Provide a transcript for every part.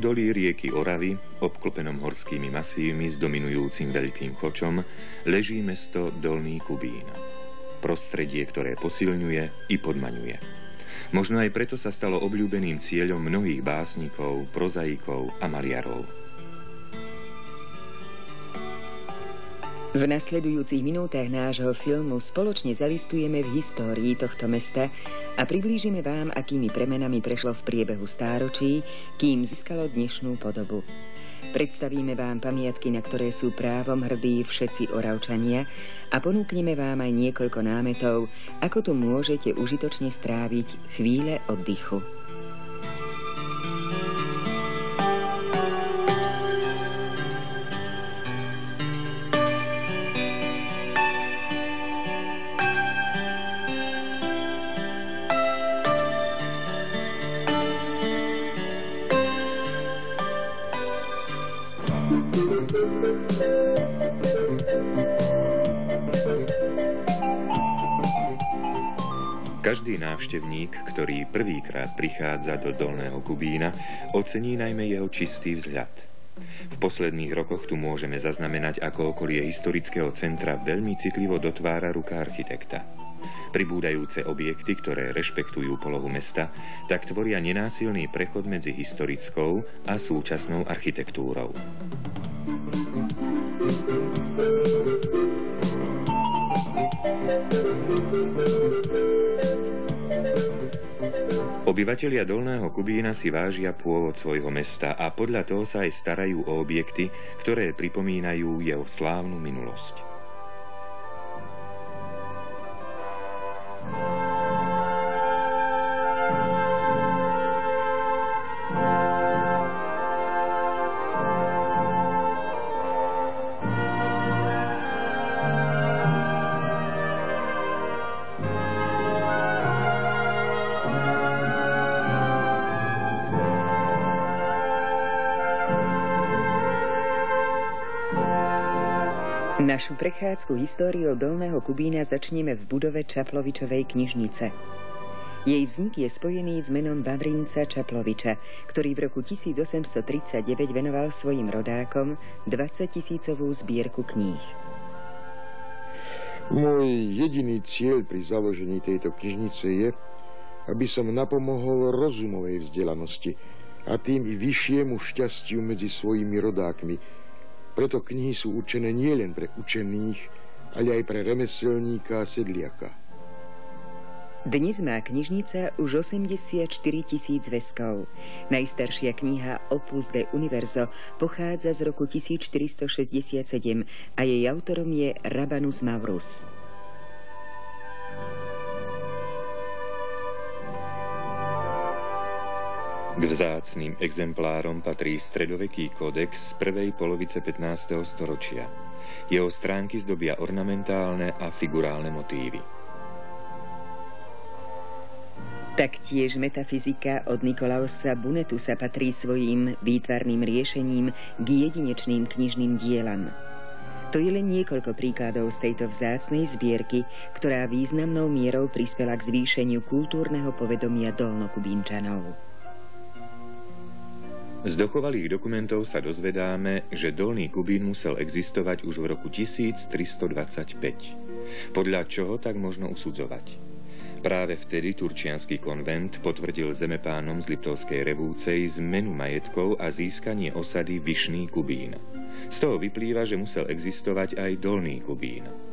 údolí rieky Oravy, obklopenom horskými masívmi s dominujúcim veľkým chočom, leží mesto Dolný Kubín. Prostredie, ktoré posilňuje i podmaňuje. Možno aj preto sa stalo obľúbeným cieľom mnohých básnikov, prozaikov a maliarov. V nasledujúcich minútach nášho filmu spoločne zalistujeme v histórii tohto mesta a priblížime vám, akými premenami prešlo v priebehu stáročí, kým získalo dnešnú podobu. Predstavíme vám pamiatky, na ktoré sú právom hrdí všetci oravčania a ponúkneme vám aj niekoľko námetov, ako tu môžete užitočne stráviť chvíle oddychu. Návštevník, ktorý prvýkrát prichádza do Dolného Kubína, ocení najmä jeho čistý vzhľad. V posledných rokoch tu môžeme zaznamenať, ako okolie historického centra veľmi citlivo dotvára ruka architekta. Pribúdajúce objekty, ktoré rešpektujú polohu mesta, tak tvoria nenásilný prechod medzi historickou a súčasnou architektúrou. Obyvatelia Dolného Kubína si vážia pôvod svojho mesta a podľa toho sa aj starajú o objekty, ktoré pripomínajú jeho slávnu minulosť. Našu prechádzku históriou Dolného Kubína začneme v budove Čaplovičovej knižnice. Jej vznik je spojený s menom Vavrinca Čaploviča, ktorý v roku 1839 venoval svojim rodákom 20 tisícovú zbierku kníh. Môj jediný cieľ pri založení tejto knižnice je, aby som napomohol rozumovej vzdelanosti a tým i vyššiemu šťastiu medzi svojimi rodákmi, preto knihy sú určené nielen pre učených, ale aj pre remeselníka a sedliaka. Dnes má knižnica už 84 tisíc veskov. Najstaršia kniha Opus de Universo pochádza z roku 1467 a jej autorom je Rabanus Maurus. K vzácným exemplárom patrí stredoveký kódex z prvej polovice 15. storočia. Jeho stránky zdobia ornamentálne a figurálne motívy. Taktiež metafyzika od Nikolausa Bunetusa patrí svojim výtvarným riešením k jedinečným knižným dielam. To je len niekoľko príkladov z tejto vzácnej zbierky, ktorá významnou mierou prispela k zvýšeniu kultúrneho povedomia dolnokubínčanov. Z dochovalých dokumentov sa dozvedáme, že Dolný Kubín musel existovať už v roku 1325. Podľa čoho tak možno usudzovať? Práve vtedy Turčianský konvent potvrdil zemepánom z Liptovskej revúcej zmenu majetkov a získanie osady Vyšný Kubín. Z toho vyplýva, že musel existovať aj Dolný Kubín.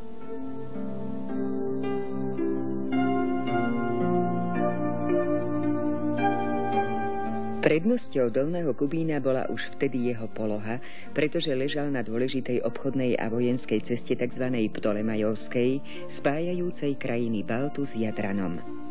Prednosťou Dolného Kubína bola už vtedy jeho poloha, pretože ležal na dôležitej obchodnej a vojenskej ceste tzv. Ptolemajovskej, spájajúcej krajiny Baltu s Jadranom.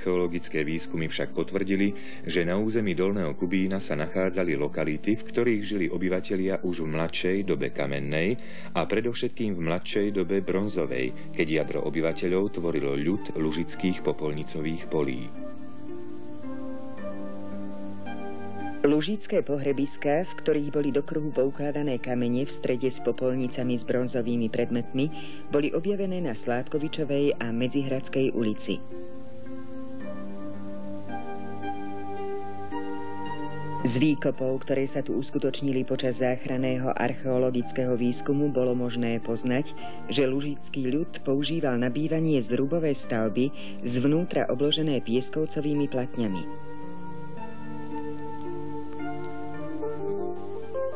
Archeologické výskumy však potvrdili, že na území Dolného Kubína sa nachádzali lokality, v ktorých žili obyvatelia už v mladšej dobe kamennej a predovšetkým v mladšej dobe bronzovej, keď jadro obyvateľov tvorilo ľud lužických popolnicových polí. Lužické pohrebiská, v ktorých boli do kruhu poukladané kamene v strede s popolnicami s bronzovými predmetmi, boli objavené na Sládkovičovej a Medzihradskej ulici. Z výkopov, ktoré sa tu uskutočnili počas záchranného archeologického výskumu, bolo možné poznať, že lužický ľud používal na bývanie zrubové stavby zvnútra obložené pieskovcovými platňami.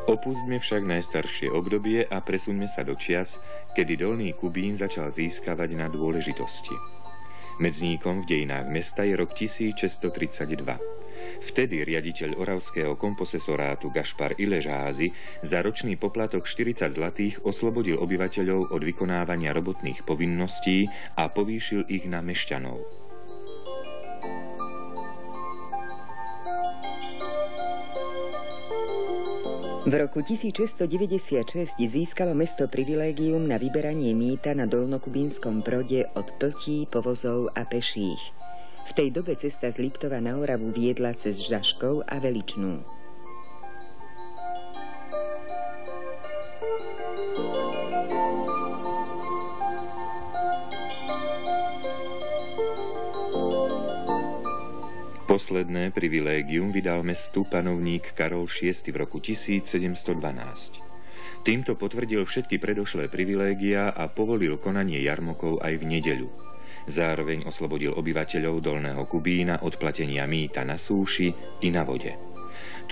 Opustme však najstaršie obdobie a presuňme sa do čias, kedy Dolný Kubín začal získavať na dôležitosti. Medzníkom v dejinách mesta je rok 1632. Vtedy riaditeľ oravského komposesorátu Gašpar Iležházy za ročný poplatok 40 zlatých oslobodil obyvateľov od vykonávania robotných povinností a povýšil ich na mešťanov. V roku 1696 získalo mesto privilégium na vyberanie mýta na Dolnokubínskom brode od pltí, povozov a peších. V tej dobe cesta z Liptova na Oravu viedla cez Žaškov a Veličnú. Posledné privilégium vydal mestu panovník Karol VI v roku 1712. Týmto potvrdil všetky predošlé privilégia a povolil konanie jarmokov aj v nedeľu. Zároveň oslobodil obyvateľov Dolného Kubína od platenia mýta na súši i na vode.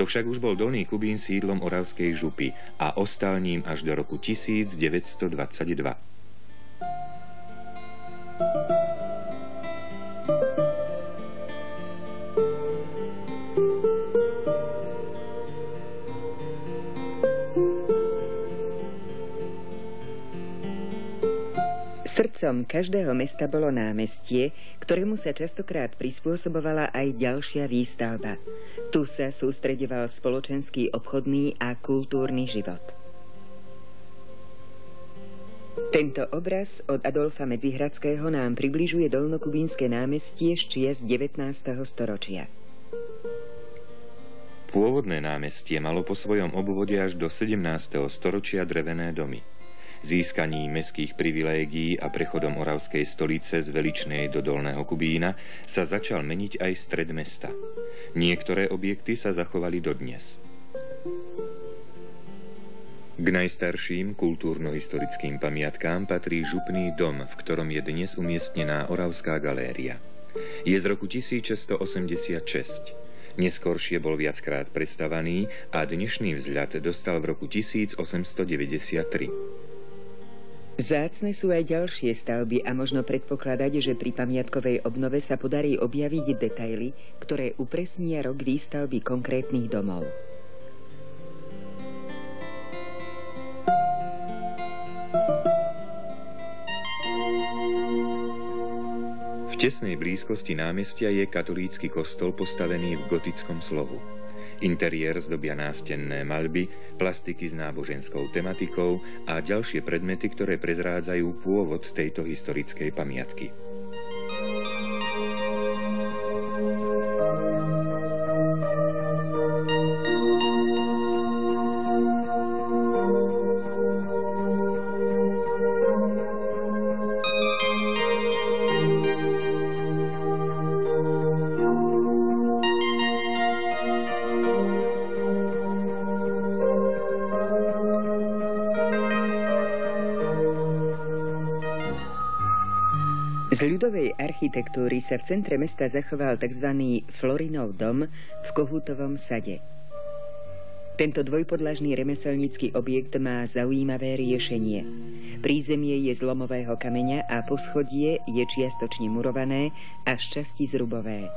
To však už bol Dolný Kubín sídlom Oravskej župy a ostal ním až do roku 1922. Srdcom každého mesta bolo námestie, ktorému sa častokrát prispôsobovala aj ďalšia výstavba. Tu sa sústredoval spoločenský, obchodný a kultúrny život. Tento obraz od Adolfa Medzihradského nám približuje Dolnokubínske námestie z čias 19. storočia. Pôvodné námestie malo po svojom obvode až do 17. storočia drevené domy. Získaním mestských privilégií a prechodom oravskej stolice z Veličnej do Dolného Kubína sa začal meniť aj stred mesta. Niektoré objekty sa zachovali dodnes. K najstarším kultúrno-historickým pamiatkám patrí župný dom, v ktorom je dnes umiestnená Oravská galéria. Je z roku 1686. Neskôršie bol viackrát predstavaný a dnešný vzhľad dostal v roku 1893. Zácne sú aj ďalšie stavby a možno predpokladať, že pri pamiatkovej obnove sa podarí objaviť detaily, ktoré upresnia rok výstavby konkrétnych domov. V tesnej blízkosti námestia je katolícky kostol postavený v gotickom slohu. Interiér zdobia nástenné malby, plastiky s náboženskou tematikou a ďalšie predmety, ktoré prezrádzajú pôvod tejto historickej pamiatky. Z ľudovej architektúry sa v centre mesta zachoval tzv. Florinov dom v Kohútovom sade. Tento dvojpodlažný remeselnícky objekt má zaujímavé riešenie. Prízemie je z lomového kameňa a poschodie je čiastočne murované a šťastí zrubové.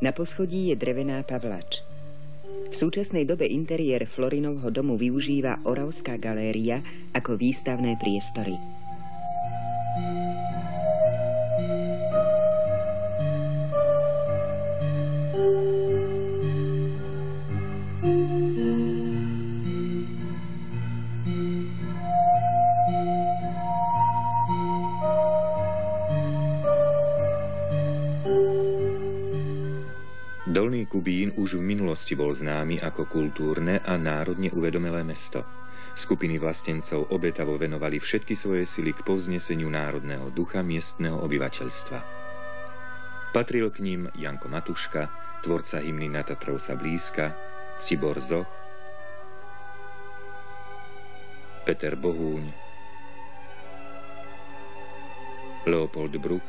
Na poschodí je drevená pavlač. V súčasnej dobe interiér Florinovho domu využíva Oravská galéria ako výstavné priestory. Dolný Kubín už v minulosti bol známy ako kultúrne a národne uvedomelé mesto. Skupiny vlastencov obetavo venovali všetky svoje sily k povzneseniu národného ducha miestneho obyvateľstva. Patril k ním Janko Matuška, tvorca hymny na Tatrov sa blízka, Cibor Zoch, Peter Bohúň, Leopold Bruck,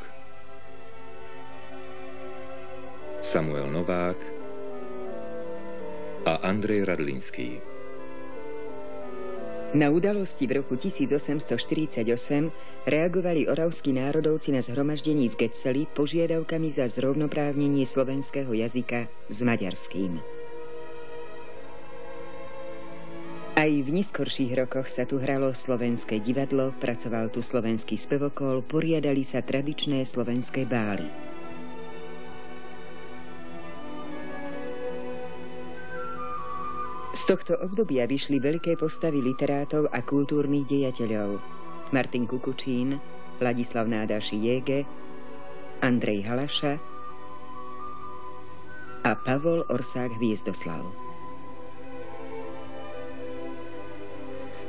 Samuel Novák a Andrej Radlinský. Na udalosti v roku 1848 reagovali oravskí národovci na zhromaždení v Geceli požiadavkami za zrovnoprávnenie slovenského jazyka s maďarským. Aj v neskorších rokoch sa tu hralo slovenské divadlo, pracoval tu slovenský spevokol, poriadali sa tradičné slovenské bály. Z tohto obdobia vyšli veľké postavy literátov a kultúrnych dejateľov. Martin Kukučín, Ladislav Nádaši Jége, Andrej Halaša a Pavol Orsák Hviezdoslav.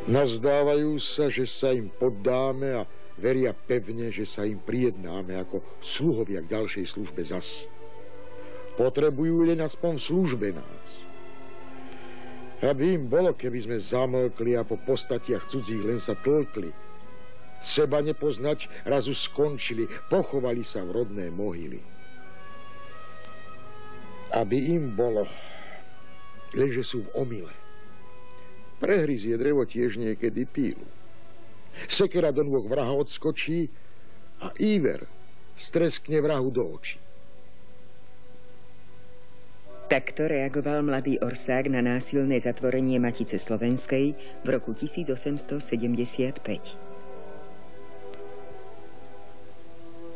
Nazdávajú sa, že sa im poddáme a veria pevne, že sa im prijednáme ako sluhovia k ďalšej službe zas. Potrebujú len aspoň službe nás. Aby im bolo, keby sme zamlkli a po postatiach cudzích len sa tlkli. Seba nepoznať razu skončili, pochovali sa v rodné mohyly. Aby im bolo, lenže sú v omyle. Prehryzie drevo tiež niekedy pílu. Sekera do nôh vraha odskočí a Iver streskne vrahu do očí. Takto reagoval mladý Orsák na násilné zatvorenie Matice Slovenskej v roku 1875.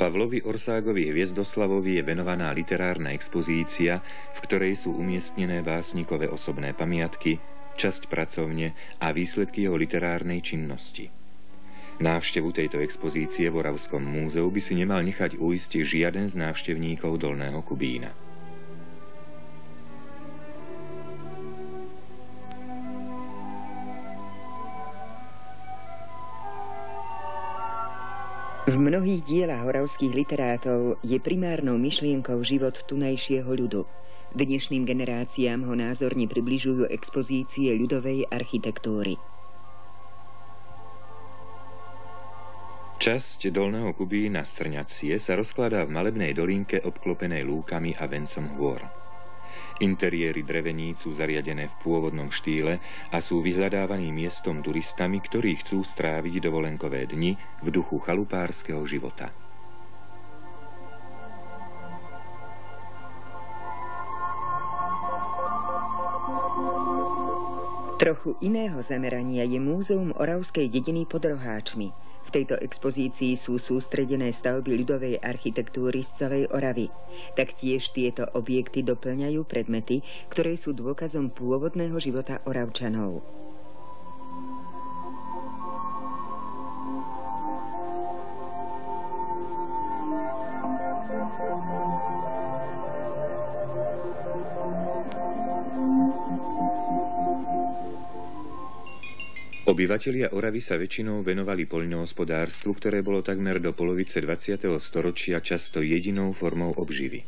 Pavlovi Orságovi Hviezdoslavovi je venovaná literárna expozícia, v ktorej sú umiestnené básnikové osobné pamiatky, časť pracovne a výsledky jeho literárnej činnosti. Návštevu tejto expozície v Oravskom múzeu by si nemal nechať uistiť žiaden z návštevníkov Dolného Kubína. V mnohých dielach horavských literátov je primárnou myšlienkou život tunajšieho ľudu. Dnešným generáciám ho názorne približujú expozície ľudovej architektúry. Časť dolného Kubína Srňacie sa rozkladá v malebnej dolinke obklopenej lúkami a vencom hôr. Interiéry dreveníc sú zariadené v pôvodnom štýle a sú vyhľadávaným miestom turistami, ktorí chcú stráviť dovolenkové dni v duchu chalupárskeho života. Trochu iného zamerania je Múzeum Oravskej dediny pod Roháčmi – v tejto expozícii sú sústredené stavby ľudovej architektúry z celej Oravy. Taktiež tieto objekty doplňajú predmety, ktoré sú dôkazom pôvodného života Oravčanov. Obyvatelia Oravy sa väčšinou venovali poľnohospodárstvu, ktoré bolo takmer do polovice 20. storočia často jedinou formou obživy.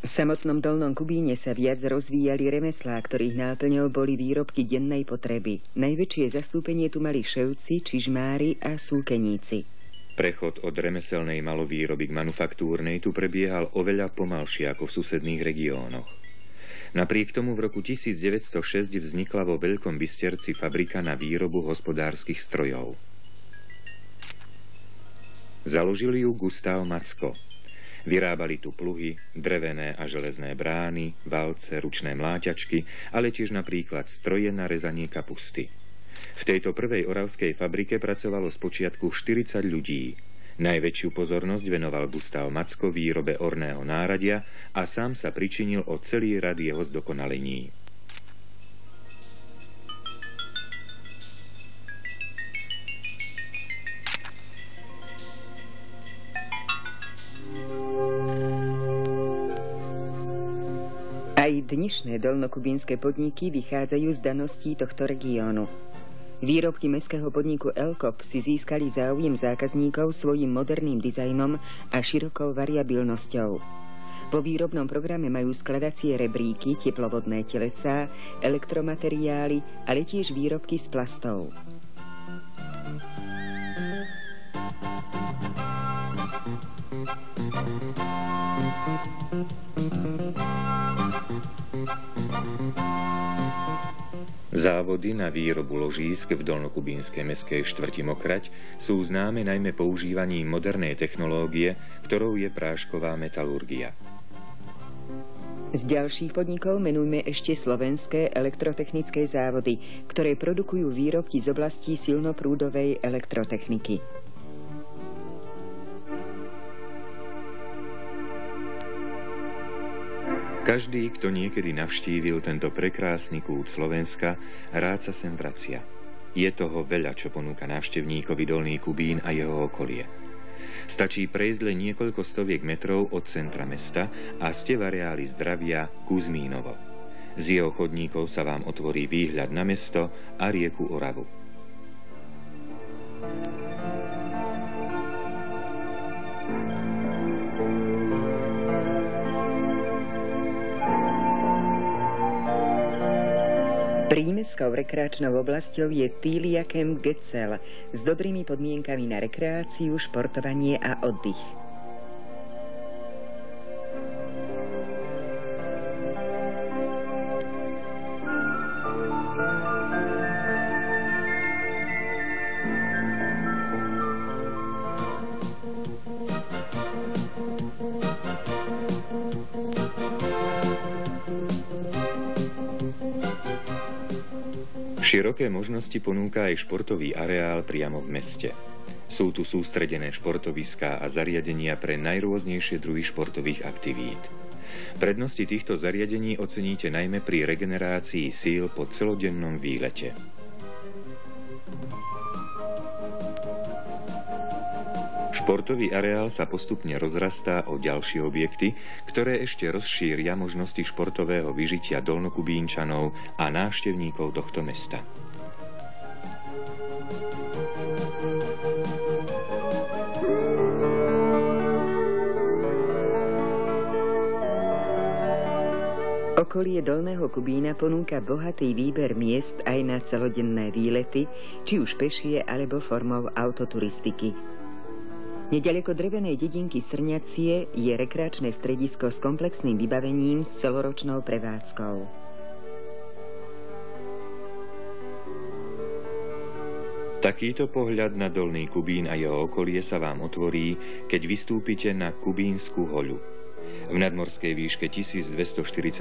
V samotnom Dolnom Kubíne sa viac rozvíjali remeslá, ktorých náplňou boli výrobky dennej potreby. Najväčšie zastúpenie tu mali ševci, čižmári a súkeníci. Prechod od remeselnej malovýroby k manufaktúrnej tu prebiehal oveľa pomalšie ako v susedných regiónoch. Napriek tomu v roku 1906 vznikla vo Veľkom Bysterci fabrika na výrobu hospodárskych strojov. Založili ju Gustav Macko. Vyrábali tu pluhy, drevené a železné brány, valce, ručné mláťačky, ale tiež napríklad stroje na rezanie kapusty. V tejto prvej oravskej fabrike pracovalo spočiatku 40 ľudí, Najväčšiu pozornosť venoval Gustav Macko výrobe orného náradia a sám sa pričinil o celý rad jeho zdokonalení. Aj dnešné dolnokubínske podniky vychádzajú z daností tohto regiónu. Výrobky mestského podniku Elkop si získali záujem zákazníkov svojim moderným dizajnom a širokou variabilnosťou. Po výrobnom programe majú skladacie rebríky, teplovodné telesá, elektromateriály, ale tiež výrobky z plastov. Závody na výrobu ložísk v dolnokubínskej meskej štvrti Mokrať sú známe najmä používaním modernej technológie, ktorou je prášková metalurgia. Z ďalších podnikov menujme ešte slovenské elektrotechnické závody, ktoré produkujú výrobky z oblasti silnoprúdovej elektrotechniky. Každý, kto niekedy navštívil tento prekrásny kút Slovenska, rád sa sem vracia. Je toho veľa, čo ponúka návštevníkovi Dolný Kubín a jeho okolie. Stačí prejsť len niekoľko stoviek metrov od centra mesta a ste v areáli zdravia Kuzmínovo. Z jeho chodníkov sa vám otvorí výhľad na mesto a rieku Oravu. Prímeskou rekreačnou oblasťou je Týliakem Gecel s dobrými podmienkami na rekreáciu, športovanie a oddych. Široké možnosti ponúka aj športový areál priamo v meste. Sú tu sústredené športoviská a zariadenia pre najrôznejšie druhy športových aktivít. Prednosti týchto zariadení oceníte najmä pri regenerácii síl po celodennom výlete. Športový areál sa postupne rozrastá o ďalšie objekty, ktoré ešte rozšíria možnosti športového vyžitia dolnokubínčanov a návštevníkov tohto mesta. Okolie Dolného Kubína ponúka bohatý výber miest aj na celodenné výlety, či už pešie alebo formou autoturistiky. Nedaleko drevenej dedinky Srňacie je rekreačné stredisko s komplexným vybavením s celoročnou prevádzkou. Takýto pohľad na Dolný Kubín a jeho okolie sa vám otvorí, keď vystúpite na Kubínsku holu. V nadmorskej výške 1240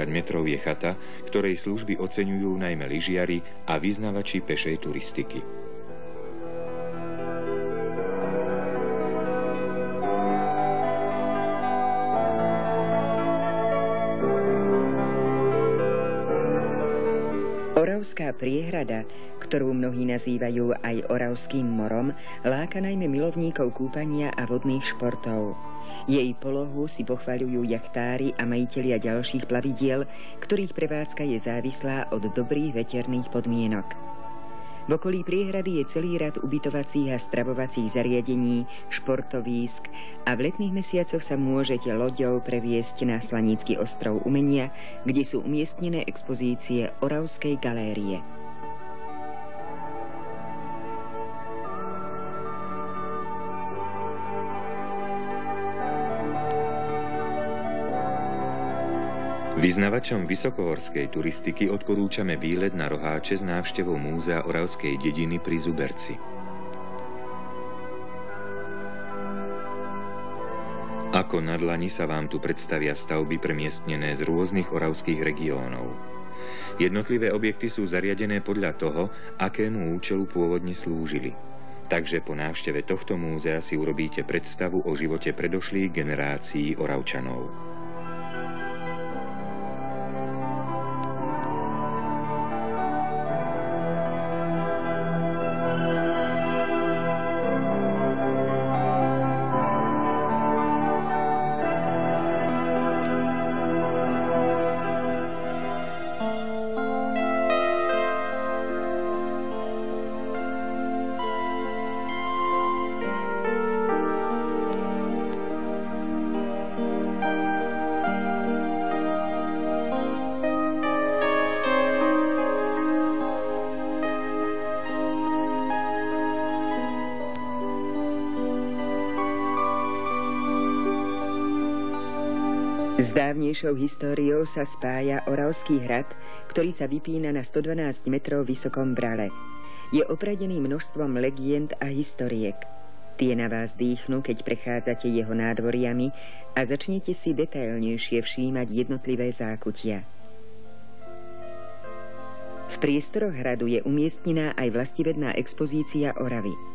metrov je chata, ktorej služby oceňujú najmä lyžiari a vyznavači pešej turistiky. Oravská priehrada, ktorú mnohí nazývajú aj Oravským morom, láka najmä milovníkov kúpania a vodných športov. Jej polohu si pochvaľujú jachtári a majitelia ďalších plavidiel, ktorých prevádzka je závislá od dobrých veterných podmienok. V okolí priehrady je celý rad ubytovacích a stravovacích zariadení, športovísk a v letných mesiacoch sa môžete loďou previesť na Slanícky ostrov umenia, kde sú umiestnené expozície Oravskej galérie. Vyznavačom vysokohorskej turistiky odporúčame výlet na Roháče s návštevou Múzea Oravskej dediny pri Zuberci. Ako na dlani sa vám tu predstavia stavby premiestnené z rôznych oravských regiónov. Jednotlivé objekty sú zariadené podľa toho, akému účelu pôvodne slúžili. Takže po návšteve tohto múzea si urobíte predstavu o živote predošlých generácií Oravčanov. S dávnejšou históriou sa spája Oravský hrad, ktorý sa vypína na 112 metrov vysokom brale. Je opradený množstvom legend a historiek. Tie na vás dýchnú, keď prechádzate jeho nádvoriami a začnete si detailnejšie všímať jednotlivé zákutia. V priestoroch hradu je umiestnená aj vlastivedná expozícia Oravy.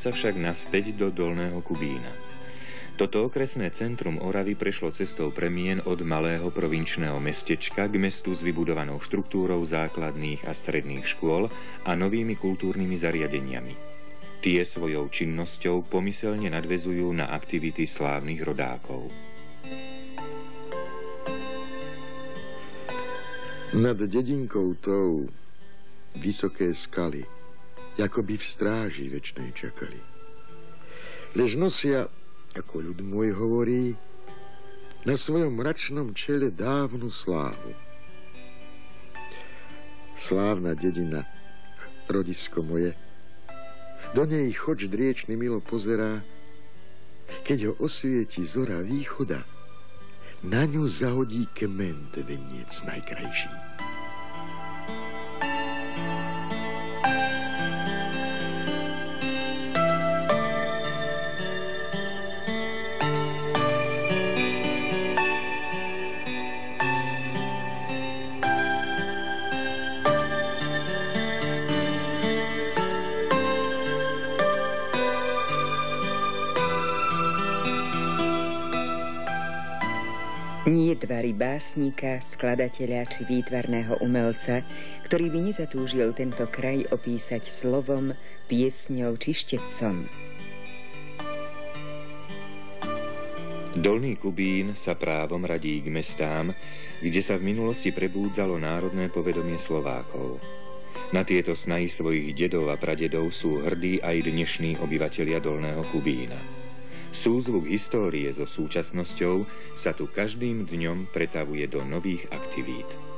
Sa však naspäť do Dolného Kubína. Toto okresné centrum Oravy prešlo cestou premien od malého provinčného mestečka k mestu s vybudovanou štruktúrou základných a stredných škôl a novými kultúrnymi zariadeniami. Tie svojou činnosťou pomyselne nadvezujú na aktivity slávnych rodákov. Nad dedinkou tou vysoké skaly – ako by v stráži večnej čakali. Lež nosia, ako ľud môj hovorí, na svojom mračnom čele dávnu slávu. Slávna dedina, rodisko moje, do nej choč driečný milo pozerá, keď ho osvieti zora východa, na ňu zahodí kement veniec najkrajší. Básnika, skladateľa či výtvarného umelca, ktorý by nezatúžil tento kraj opísať slovom, piesňou či štepcom. Dolný Kubín sa právom radí k mestám, kde sa v minulosti prebúdzalo národné povedomie Slovákov. Na tieto snahy svojich dedov a pradedov sú hrdí aj dnešní obyvatelia Dolného Kubína. Súzvuk histórie so súčasnosťou sa tu každým dňom pretavuje do nových aktivít.